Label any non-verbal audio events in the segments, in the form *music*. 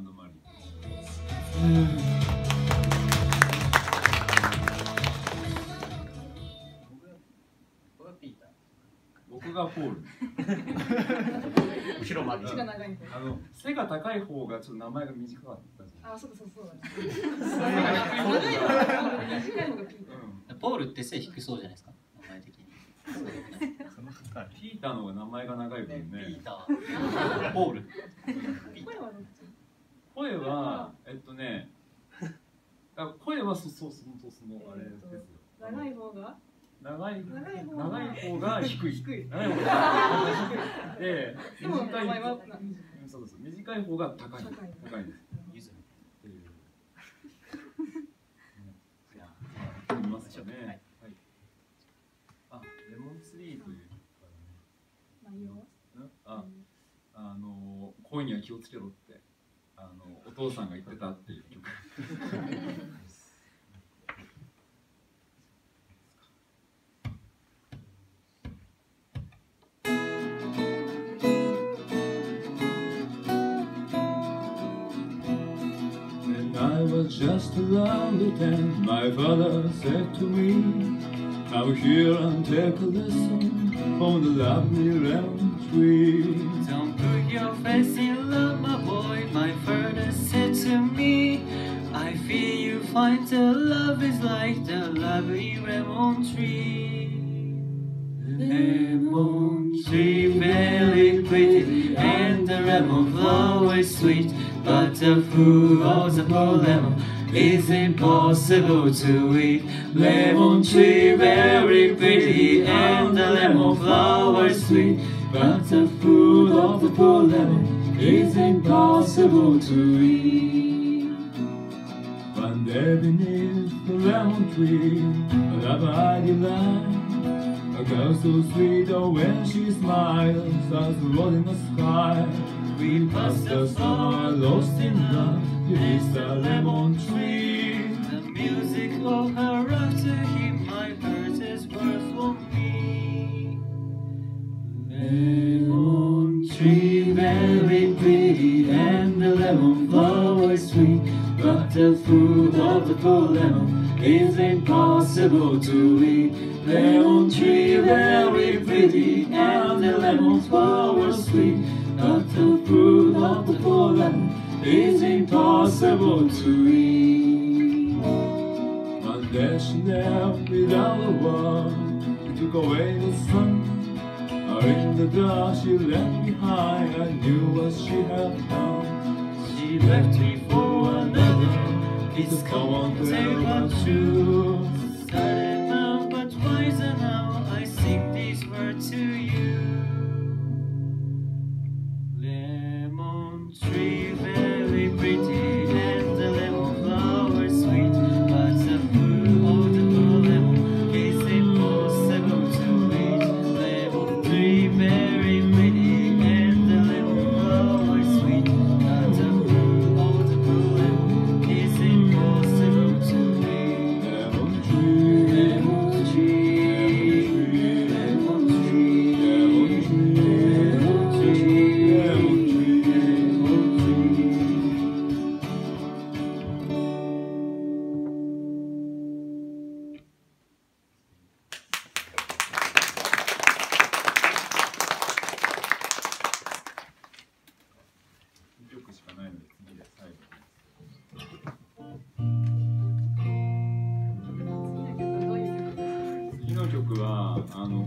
ルマリ僕がピー。ター僕がポール。後ろまで。あの背が高い方がちょっと名前が短かったじゃん。あ、そうだそうだそうだ。短い方がピーター。ポールって背低そうじゃないですか？名前的に。*laughs* ピーターの方が名前が長い分ね。ピーター。ポール声はどっち？声は。えっとねあ声はそそうそのそのあれですよ。長い方が？長い長い方が。長い方が低い。低い。長い方が低い。で *laughs* でも名短い前は？うんそうです短い方が高い。高いです。ゆずっていうじゃあ見ますかね。はい。はい。あレモンツリーという内容は？うん。ああの恋には気をつけろってあのお父さんが言ってたっていう曲 When I was just a little then my father said to me, Come here and take a lesson from the lovely lemon tree. Don't put your face in love, my boy. My father said to me, I fear you find the love is like the lovely lemon tree. Lemon tree, very pretty, and the lemon flower is sweet. But the fruit of the poor lemon is impossible to eat. Lemon tree, very pretty, and the lemon flower is sweet. But the fruit of the poor lemon is impossible to eat. One day beneath the lemon tree, a lover delight. A girl so sweet, oh, when she smiles, as the road in the sky. We Past the summer, lost in love, beneath the lemon tree. The fruit of the poor lemon is impossible to eat. Lemon tree, very pretty, and the lemon flower is sweet. But the fruit of the poor lemon is impossible to eat. One day she left without a word. She took away the sun. Out in the dark she left behind. I knew what she had done. She left me for to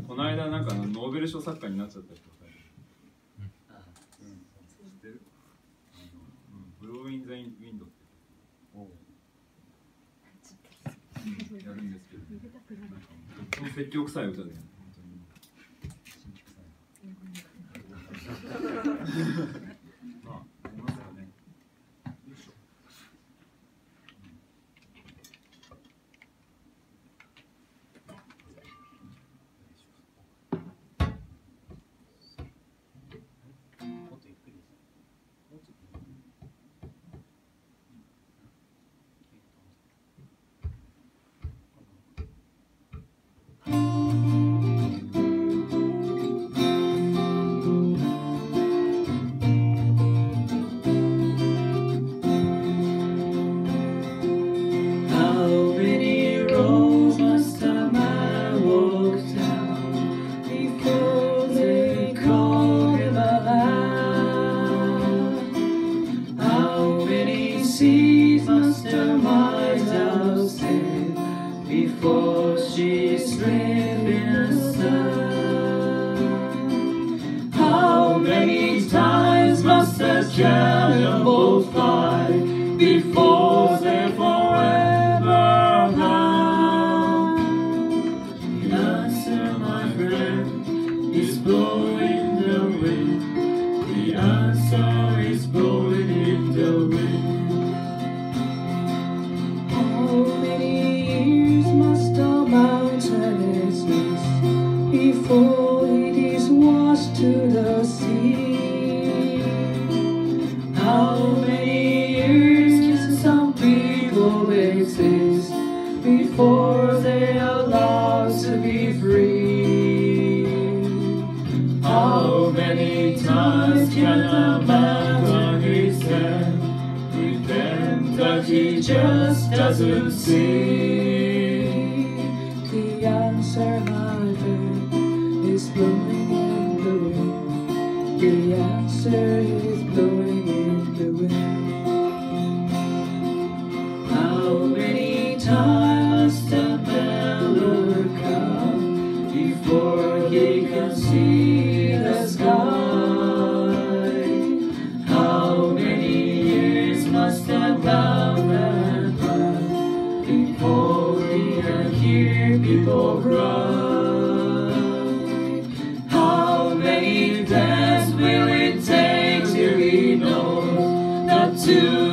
この間なん。かのノーベル賞作家になっちゃった人がいるうん、知ってるあの、うん、ブローイン・ザ・ウィンドってやるん。ですけどなん。かとても説教臭い歌で本当に for she's living a sun. How many times must I jealous how many years can some people exist before they are allowed to be free? How many times can a man on his head pretend that he just doesn't see the answer? the answer to